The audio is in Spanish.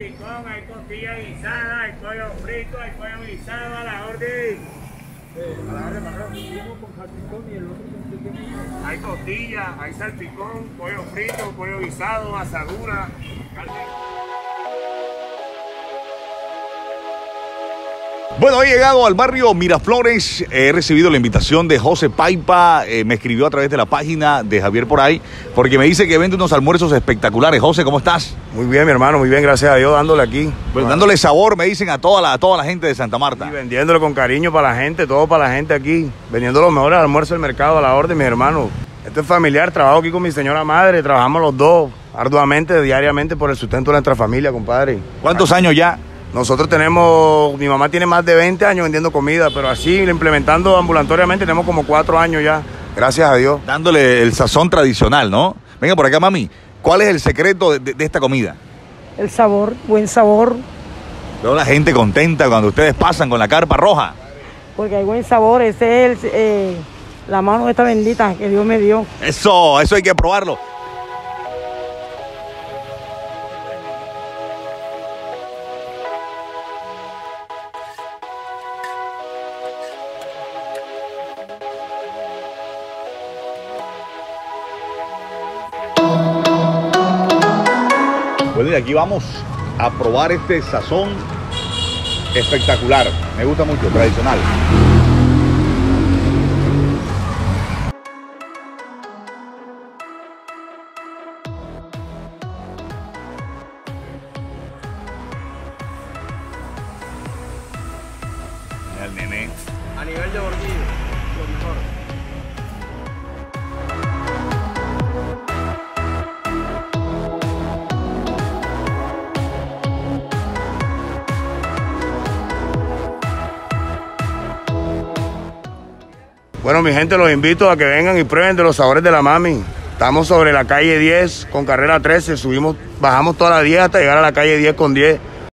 Picón, hay costilla guisada, hay pollo frito, hay pollo guisado a la orden. a la orden, patrón. Hay costilla, hay salpicón, pollo frito, pollo guisado, asadura, carne. Bueno, he llegado al barrio Miraflores, he recibido la invitación de José Paipa, eh, me escribió a través de la página de Javier por ahí, porque me dice que vende unos almuerzos espectaculares. José, ¿cómo estás? Muy bien, mi hermano, muy bien, gracias a Dios, dándole aquí. Pues dándole sabor, me dicen, a toda la, a toda la gente de Santa Marta. Y vendiéndolo con cariño para la gente, todo para la gente aquí, vendiendo los mejores almuerzos del mercado a la orden, mi hermano. Esto es familiar, trabajo aquí con mi señora madre, trabajamos los dos arduamente, diariamente por el sustento de nuestra familia, compadre. ¿Cuántos años ya? Nosotros tenemos, mi mamá tiene más de 20 años vendiendo comida, pero así, implementando ambulatoriamente, tenemos como cuatro años ya, gracias a Dios. Dándole el sazón tradicional, ¿no? Venga por acá, mami. ¿Cuál es el secreto de, de esta comida? El sabor, buen sabor, Veo la gente contenta cuando ustedes pasan con la carpa roja. porque hay buen sabor. Ese es el, eh, la mano esta bendita que Dios me dio. Eso, eso hay que probarlo. Bueno, y aquí vamos a probar este sazón espectacular. Me gusta mucho, tradicional. El nene. A nivel de bordillo, lo mejor. Bueno, mi gente, los invito a que vengan y prueben de los sabores de la mami. Estamos sobre la calle 10 con carrera 13, subimos, bajamos toda la 10 hasta llegar a la calle 10 con 10.